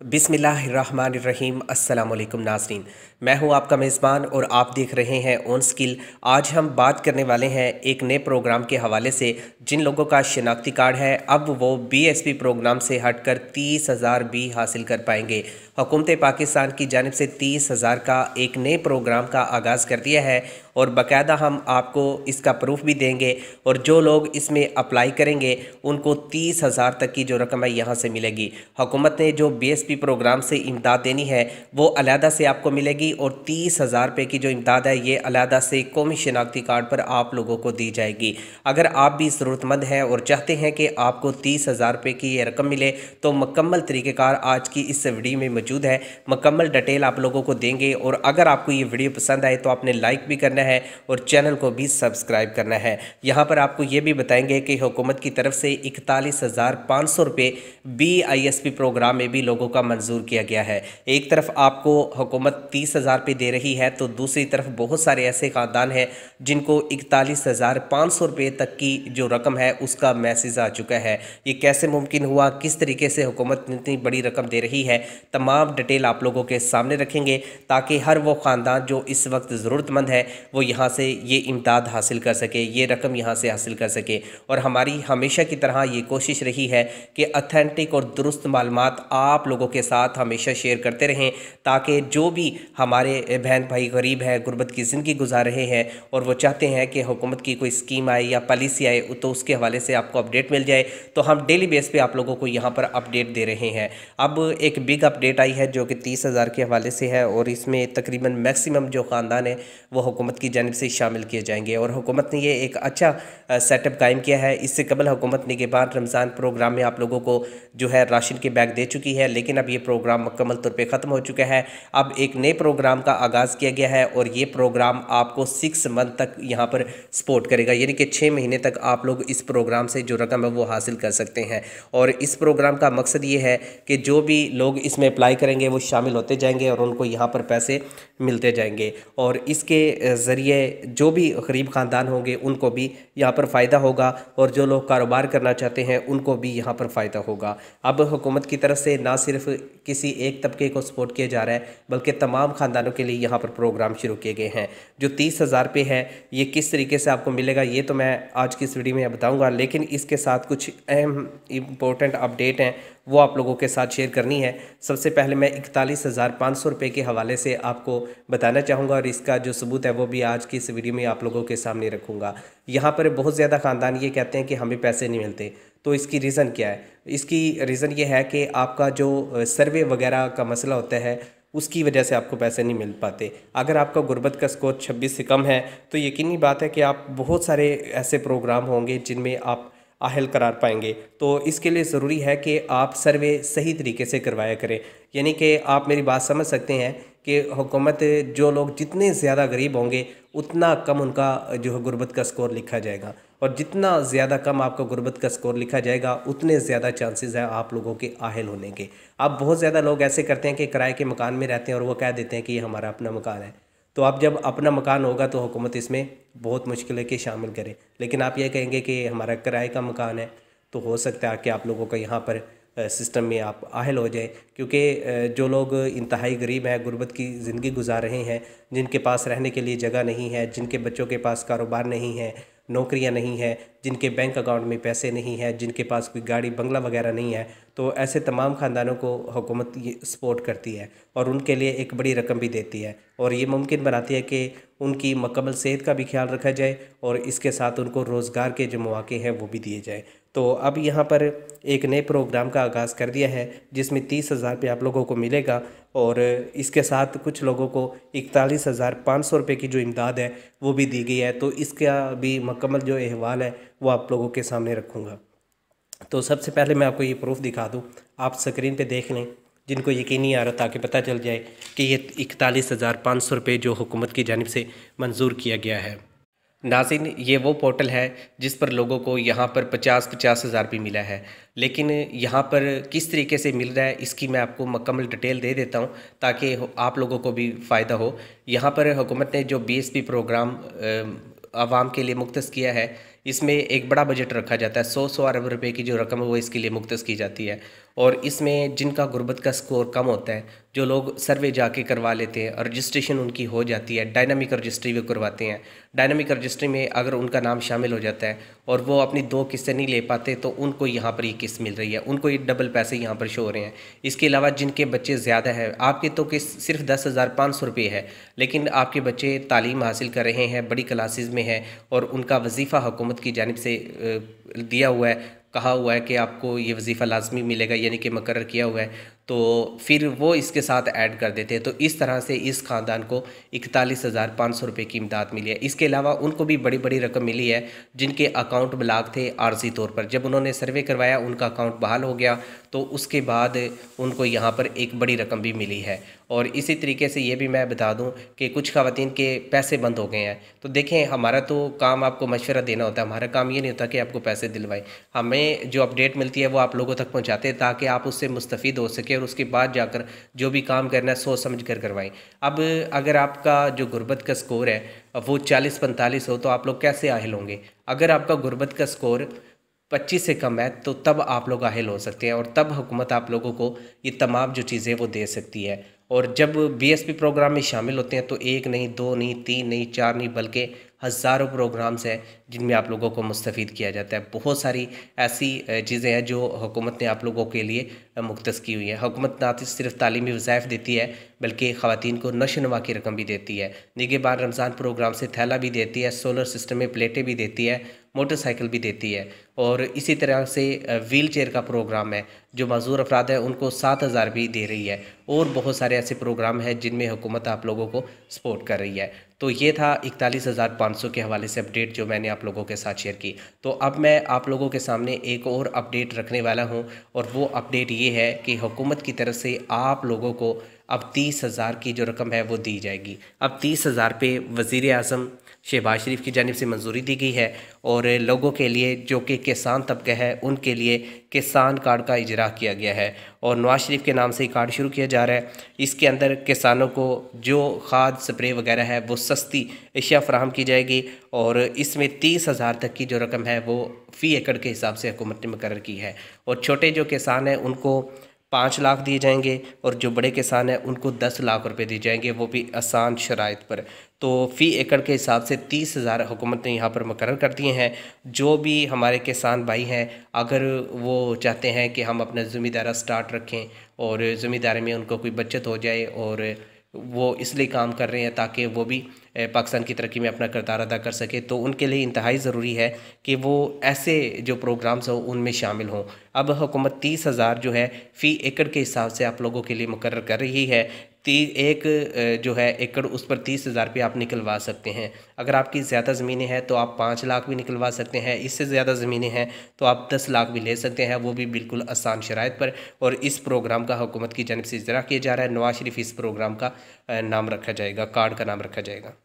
बिसमीम अल्लाम नाजरीन। मैं हूँ आपका मेज़बान और आप देख रहे हैं ऑन स्किल आज हम बात करने वाले हैं एक नए प्रोग्राम के हवाले से, जिन लोगों का शिनाख्ती कार्ड है, अब वो बीएसपी प्रोग्राम से हटकर तीस हज़ार बी हासिल कर पाएँगे। हुकूमत पाकिस्तान की जानब से तीस हज़ार का एक नए प्रोग्राम का आगाज़ कर दिया है और बाकायदा हम आपको इसका प्रूफ भी देंगे और जो लोग इसमें अप्लाई करेंगे, उनको तीस हज़ार तक की जो रकम है यहाँ से मिलेगी। हुकूमत ने जो बी पी प्रोग्राम से इमदाद देनी है। वो अलहदा से आपको मिलेगी और तीस हज़ार रुपये की जो इमदाद है, ये अलहदा से कौमी शनाख्ती कार्ड पर आप लोगों को दी जाएगी। अगर आप भी ज़रूरतमंद हैं और चाहते हैं कि आपको तीस हज़ार रुपये की ये रकम मिले तो मकम्मल तरीक़ेकार आज की इस वीडियो में मौजूद है। मकम्मल डिटेल आप लोगों को देंगे और अगर आपको ये वीडियो पसंद आए तो आपने लाइक भी करना है और चैनल को भी सब्सक्राइब करना है। यहाँ पर आपको ये भी बताएँगे कि हुकूमत की तरफ़ से इकतालीस हज़ार पाँच सौ रुपये B I S P programme में भी लोगों का मंजूर किया गया है। एक तरफ़ आपको हुकूमत तीस हज़ार रुपये दे रही है तो दूसरी तरफ़ बहुत सारे ऐसे ख़ानदान हैं जिनको इकतालीस हज़ार पाँच सौ रुपये तक की जो रकम है, उसका मैसेज आ चुका है। ये कैसे मुमकिन हुआ? किस तरीके से हुकूमत इतनी बड़ी रकम दे रही है? तमाम डिटेल आप लोगों के सामने रखेंगे, ताकि हर वो ख़ानदान जो इस वक्त ज़रूरतमंद है, वो यहाँ से ये इमदाद हासिल कर सके, ये रकम यहाँ से हासिल कर सके। और हमारी हमेशा की तरह ये कोशिश रही है कि अथेंटिक और दुरुस्त मालूम आप लोगों के साथ हमेशा शेयर करते रहें ताकि जो भी हमारे बहन भाई गरीब हैं, गुर्बत की ज़िंदगी गुजार रहे हैं और वो चाहते हैं कि हुकूमत की कोई स्कीम आए या पॉलिसी आए तो उसके हवाले से आपको अपडेट मिल जाए। तो हम डेली बेस पे आप लोगों को यहाँ पर अपडेट दे रहे हैं। अब एक बिग अपडेट आई है जो कि तीस हज़ार के हवाले से है और इसमें तकरीबन मैक्सिमम जो ख़ानदान है, वो हुकूमत की जानब से शामिल किए जाएँगे और हुकूमत ने ये एक अच्छा सेटअप कायम किया है। इससे कबल हुकूमत ने के बाद रमज़ान प्रोग्राम में आप लोगों को जो है राशन के बैग दे चुकी है, लेकिन अब ये प्रोग्राम मुकम्मल तौर पर ख़त्म हो चुका है। अब एक नए प्रोग्राम का आगाज़ किया गया है और ये प्रोग्राम आपको सिक्स मंथ तक यहाँ पर सपोर्ट करेगा। यानी कि छः महीने तक आप लोग इस प्रोग्राम से जो रकम है वो हासिल कर सकते हैं। और इस प्रोग्राम का मकसद ये है कि जो भी लोग इसमें अप्लाई करेंगे वो शामिल होते जाएँगे और उनको यहाँ पर पैसे मिलते जाएँगे। और इसके ज़रिए जो भी गरीब ख़ानदान होंगे उनको भी यहाँ पर फ़ायदा होगा और जो लोग कारोबार करना चाहते हैं उनको भी यहाँ पर फ़ायदा होगा। अब हुकूमत की तरफ़ से ना सिर्फ़ किसी एक तबके को सपोर्ट किया जा रहा है, बल्कि तमाम ख़ानदानों के लिए यहाँ पर प्रोग्राम शुरू किए गए हैं। जो तीस हज़ार रुपये है, ये किस तरीके से आपको मिलेगा, ये तो मैं आज की इस वीडियो में बताऊँगा, लेकिन इसके साथ कुछ अहम इम्पोर्टेंट अपडेट हैं, वो आप लोगों के साथ शेयर करनी है। सबसे पहले मैं इकतालीस हज़ार पाँच सौ रुपये के हवाले से आपको बताना चाहूँगा, और इसका जो सबूत है, वो भी आज की इस वीडियो में आप लोगों के सामने रखूँगा। यहाँ पर बहुत ज़्यादा ख़ानदान ये कहते हैं कि हमें पैसे नहीं मिलते। तो इसकी रीज़न क्या है? इसकी रीज़न ये है कि आपका जो सर्वे वगैरह का मसला होता है, उसकी वजह से आपको पैसे नहीं मिल पाते। अगर आपका गुर्बत का स्कोर 26 से कम है तो यकीनी बात है कि आप बहुत सारे ऐसे प्रोग्राम होंगे जिनमें आप आहल करार पाएँगे। तो इसके लिए ज़रूरी है कि आप सर्वे सही तरीके से करवाया करें। यानी कि आप मेरी बात समझ सकते हैं कि हुकूमत, जो लोग जितने ज़्यादा गरीब होंगे, उतना कम उनका, जो है, गुर्बत का स्कोर लिखा जाएगा। और जितना ज़्यादा कम आपका गुर्बत का स्कोर लिखा जाएगा, उतने ज़्यादा चांसेस हैं आप लोगों के आहल होने के। अब बहुत ज़्यादा लोग ऐसे करते हैं कि किराए के मकान में रहते हैं और वो कह देते हैं कि ये हमारा अपना मकान है। तो आप जब अपना मकान होगा तो हुकूमत इसमें बहुत मुश्किल है कि शामिल करे। लेकिन आप ये कहेंगे कि हमारा किराए का मकान है तो हो सकता है कि आप लोगों का यहाँ पर सिस्टम में आप आहल हो जाए। क्योंकि जो लोग इंतहाई गरीब हैं, गुर्बत की ज़िंदगी गुजार रहे हैं, जिनके पास रहने के लिए जगह नहीं है, जिनके बच्चों के पास कारोबार नहीं है, नौकरियाँ नहीं हैं जिनके बैंक अकाउंट में पैसे नहीं हैं, जिनके पास कोई गाड़ी, बंगला वगैरह नहीं है तो ऐसे तमाम ख़ानदानों को हुकूमत सपोर्ट करती है और उनके लिए एक बड़ी रकम भी देती है। और ये मुमकिन बनाती है कि उनकी मकमल सेहत का भी ख्याल रखा जाए और इसके साथ उनको रोज़गार के जो मौक़े हैं, वो भी दिए जाए। तो अब यहाँ पर एक नए प्रोग्राम का आगाज़ कर दिया है, जिसमें तीस हज़ार रुपये आप लोगों को मिलेगा और इसके साथ कुछ लोगों को इकतालीस हज़ार पाँच सौ रुपये की जो इमदाद है, वो भी दी गई है। तो इसका भी मकमल जो अहवाल है वो आप लोगों के सामने रखूँगा। तो सबसे पहले मैं आपको ये प्रूफ दिखा दूँ। आप स्क्रीन पे देख लें, जिनको यकीन नहीं आ रहा ताकि पता चल जाए कि ये इकतालीस हज़ार पाँच सौ रुपये जो हुकूमत की जानब से मंजूर किया गया है। नाजिन, ये वो पोर्टल है जिस पर लोगों को यहाँ पर पचास पचास हज़ार भी मिला है। लेकिन यहाँ पर किस तरीके से मिल रहा है, इसकी मैं आपको मकम्मल डिटेल दे देता हूँ ताकि आप लोगों को भी फ़ायदा हो। यहाँ पर हुकूमत ने जो बीएसपी प्रोग्राम आवाम के लिए मुख्त किया है इसमें एक बड़ा बजट रखा जाता है, सौ सौ अरब रुपये की जो रकम है, वो इसके लिए मुख्त की जाती है। और इसमें जिनका गुर्बत का स्कोर कम होता है, जो लोग सर्वे जाके करवा लेते हैं, रजिस्ट्रेशन उनकी हो जाती है, डायनामिक रजिस्ट्री भी करवाते हैं। डायनामिक रजिस्ट्री में अगर उनका नाम शामिल हो जाता है और वो अपनी दो किस्तें नहीं ले पाते तो उनको यहाँ पर ये किस्त मिल रही है। उनको ये डबल पैसे यहाँ पर शो हो रहे हैं। इसके अलावा जिनके बच्चे ज़्यादा है, आपके तो किस्त सिर्फ़ दस हज़ार पाँच सौ रुपये है, लेकिन आपके बच्चे तालीम हासिल कर रहे हैं, बड़ी क्लासेज में है और उनका वजीफ़ा हुकूमत की जानब से दिया हुआ है। कहा हुआ है कि आपको ये वजीफ़ा लाजमी मिलेगा, यानी कि मकर किया हुआ है। तो फिर वो इसके साथ ऐड कर देते हैं। तो इस तरह से इस ख़ानदान को इकतालीस हज़ार पाँच सौ रुपये की इमदाद मिली है। इसके अलावा उनको भी बड़ी बड़ी रकम मिली है, जिनके अकाउंट ब्लाक थे आर्जी तौर पर। जब उन्होंने सर्वे करवाया, उनका अकाउंट बहाल हो गया तो उसके बाद उनको यहाँ पर एक बड़ी रकम भी मिली है। और इसी तरीके से ये भी मैं बता दूँ कि कुछ खातन के पैसे बंद हो गए हैं। तो देखें, हमारा तो काम आपको मशवरा देना होता है। हमारा काम ये नहीं होता कि आपको पैसे दिलवाएँ। हमें जो अपडेट मिलती है, वो आप लोगों तक पहुँचाते हैं ताकि आप उससे मुस्तफ़ हो सके और उसके बाद जाकर जो भी काम करना है, सोच समझ कर करवाएँ। अब अगर आपका जो गुर्बत का स्कोर है वो चालीस पैंतालीस हो तो आप लोग कैसे आहिल होंगे? अगर आपका गुर्बत का स्कोर पच्चीस से कम है तो तब आप लोग आहिल हो सकते हैं और तब हुकूमत आप लोगों को ये तमाम जो चीज़ें वो दे सकती है। और जब बीएसपी प्रोग्राम में शामिल होते हैं तो एक नहीं, दो नहीं, तीन नहीं, चार नहीं, बल्कि हज़ारों प्रोग्राम्स हैं, जिनमें आप लोगों को मुस्तफ़ किया जाता है। बहुत सारी ऐसी चीज़ें हैं जो हुकूमत ने आप लोगों के लिए मुख्त की हुई हैं। हुकूमत ना तो सिर्फ़ तालीमी वज़ाइफ देती है, बल्कि ख़वान को नशो नमा की रकम भी देती है। निगेबान रमज़ान प्रोग्राम से थैला भी देती है सोलर सिस्टम में प्लेटें भी देती है मोटरसाइकिल भी देती है। और इसी तरह से व्हील चेयर का प्रोग्राम है, जो मजदूर अफराद है, उनको सात हज़ार भी दे रही है। और बहुत सारे ऐसे प्रोग्राम हैं, जिनमें हुकूमत आप लोगों को सपोर्ट कर रही है। तो ये था इकतालीस हज़ार पाँच सौ के हवाले से अपडेट जो मैंने आप लोगों के साथ शेयर की। तो अब मैं आप लोगों के सामने एक और अपडेट रखने वाला हूँ और वो अपडेट ये है कि हुकूमत की तरफ़ से आप लोगों को अब तीस हज़ार की जो रकम है वो दी जाएगी। अब तीस हज़ार पे वज़ी अजम शहबाज शरीफ की जानब से मंजूरी दी गई है और लोगों के लिए जो कि किसान तबका है, उनके लिए किसान कार्ड का इजरा किया गया है और नवाज़ शरीफ के नाम से ही कार्ड शुरू किया जा रहा है। इसके अंदर किसानों को जो खाद, स्प्रे वगैरह है, वो सस्ती अशिया फ्राहम की जाएगी और इसमें तीस हज़ार तक की जो रकम है, वो फ़ी एकड़ के हिसाब से हुकूमत ने मुकर की है। और छोटे जो किसान हैं, उनको पाँच लाख दिए जाएँगे और जो बड़े किसान हैं, उनको दस लाख रुपए दिए जाएँगे, वो भी आसान शराइ पर। तो फ़ी एकड़ के हिसाब से तीस हज़ार हुकूमत ने यहाँ पर मुकर कर दिए हैं। जो भी हमारे किसान भाई हैं, अगर वो चाहते हैं कि हम अपना ज़मींदारा स्टार्ट रखें और ज़मींदारी में उनको कोई बचत हो जाए और वो इसलिए काम कर रहे हैं ताकि वो भी पाकिस्तान की तरक्की में अपना किरदार अदा कर सके। तो उनके लिए इंतहाई ज़रूरी है कि वो ऐसे जो प्रोग्राम्स हो, उनमें शामिल हों। अब हुकूमत तीस हज़ार जो है, फ़ी एकड़ के हिसाब से आप लोगों के लिए मुकर कर रही है। ती, एक जो है, एकड़, उस पर तीस हज़ार रुपये आप निकलवा सकते हैं। अगर आपकी ज़्यादा ज़मीनें हैं तो आप पाँच लाख भी निकलवा सकते हैं। इससे ज़्यादा ज़मीनें हैं तो आप दस लाख भी ले सकते हैं। वो भी बिल्कुल आसान शराइ पर। और इस प्रोग्राम का हुकूमत की जानब से इजरा किया जा रहा है। नवाज़ शरीफ इस प्रोग्राम का नाम रखा जाएगा, कार्ड का नाम रखा जाएगा।